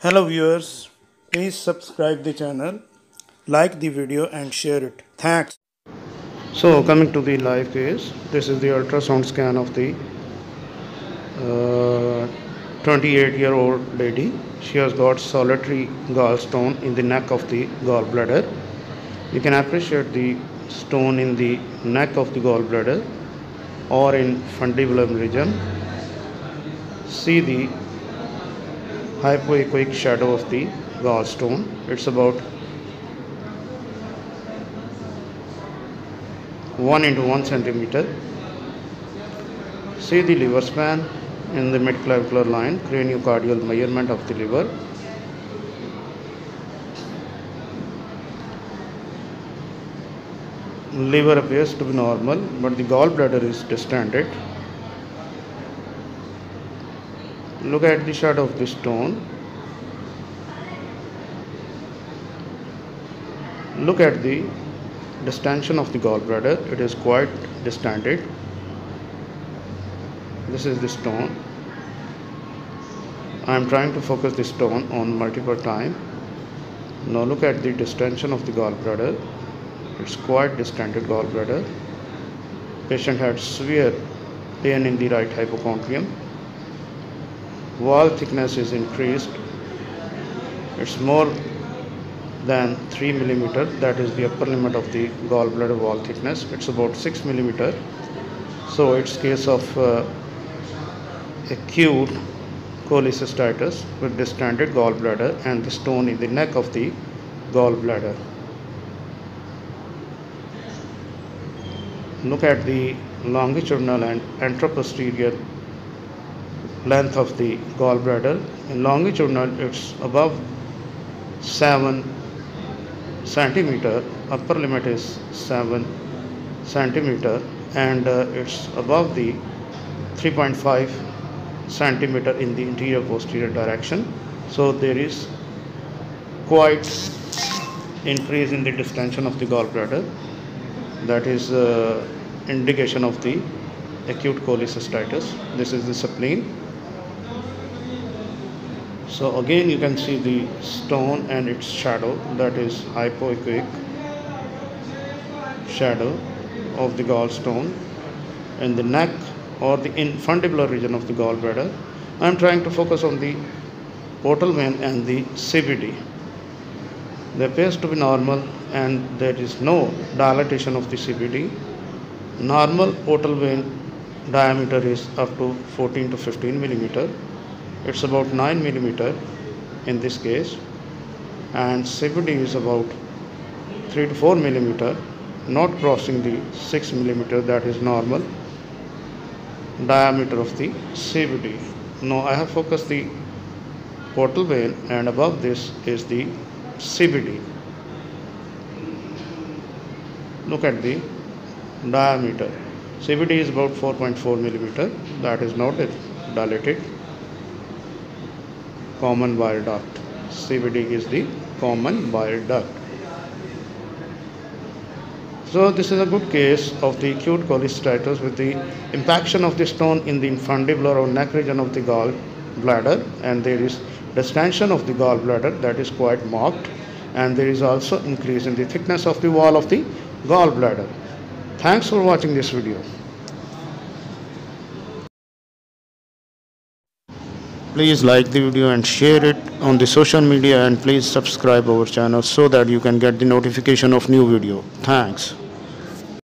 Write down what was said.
Hello viewers, please subscribe the channel, like the video and share it. Thanks. So coming to the live case, this is the ultrasound scan of the 28 uh, year old lady. She has got solitary gallstone in the neck of the gallbladder. You can appreciate the stone in the neck of the gallbladder or in fundibulum region. See the hypoechoic shadow of the gallstone. It's about 1 into 1 centimeter. See the liver span in the midclavicular line, craniocaudal measurement of the liver. Liver appears to be normal, but the gallbladder is distended. Look at the shadow of the stone. Look at the distension of the gallbladder. It is quite distended this is the stone. I am trying to focus the stone on multiple time. Now look at the distension of the gallbladder. It's quite distended gallbladder. Patient had severe pain in the right hypochondrium wall thickness is increased. It's more than 3 millimeter that is the upper limit of the gallbladder wall thickness. It's about 6 millimeter. So it's case of uh, acute cholecystitis with distended gallbladder and the stone in the neck of the gallbladder. Look at the longitudinal and anteroposterior length of the gallbladder in longitudinal it's above 7 centimeter upper limit is 7 centimeter and uh, it's above the 3.5 centimeter in the anterior posterior direction. So there is quite increase in the distension of the gallbladder. That is uh, indication of the acute cholecystitis. This is the spleen. So again you can see the stone and its shadow that is hypoechoic shadow of the gallstone in the neck or the infundibular region of the gallbladder. I am trying to focus on the portal vein and the CBD they appears to be normal and there is no dilatation of the CBD normal portal vein diameter is up to 14 to 15 millimeter. It's about 9 millimeter in this case. And CBD is about 3 to 4 millimeter not crossing the 6 millimeter that is normal diameter of the CBD now I have focused the portal vein and above this is the CBD look at the diameter CBD is about 4.4 millimeter that is not dilated common bile duct. CBD is the common bile duct. So this is a good case of the acute cholecystitis with the impaction of the stone in the infundibular or neck region of the gall bladder and there is distension of the gallbladder that is quite marked and there is also increase in the thickness of the wall of the gallbladder. Thanks for watching this video. please like the video and share it on the social media and please subscribe our channel so that you can get the notification of new video thanks